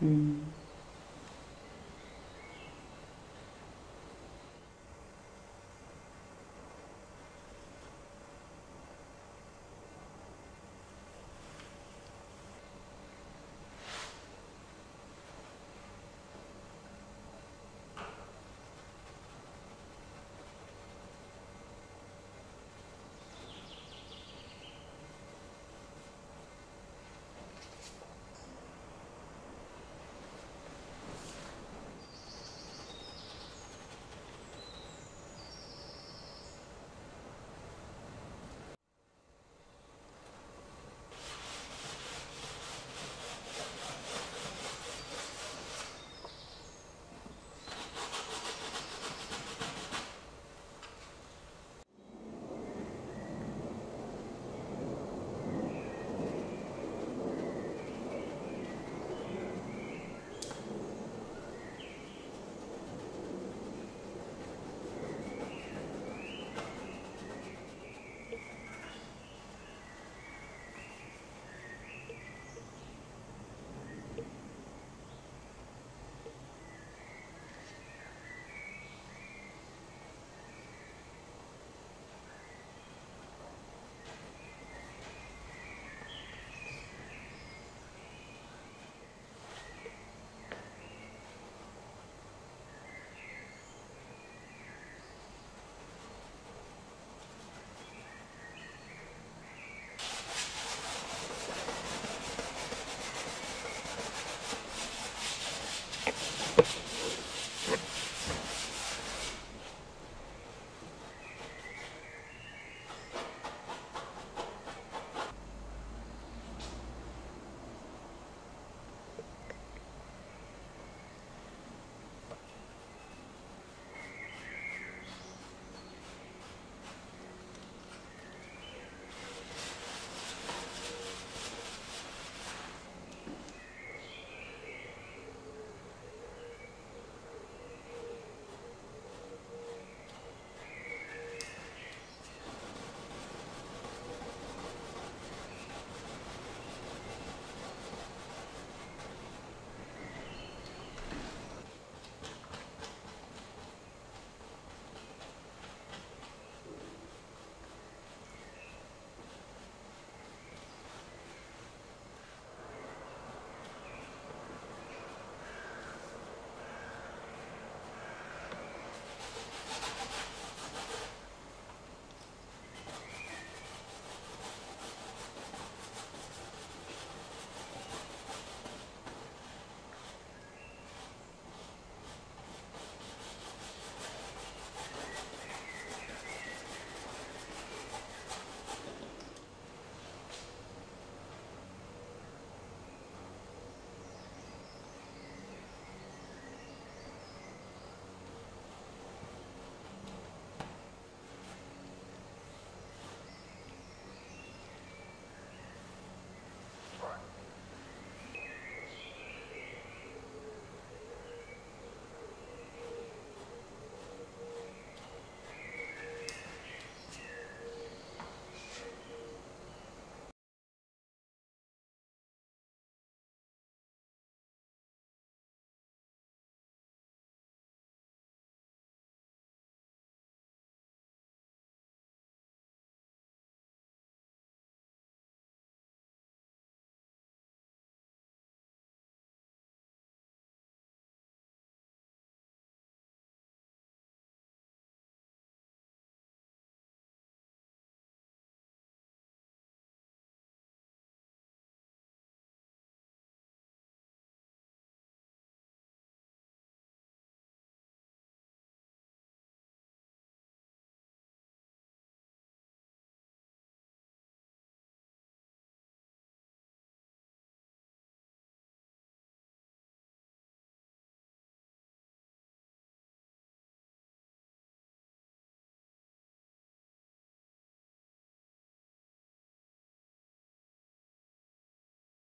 嗯。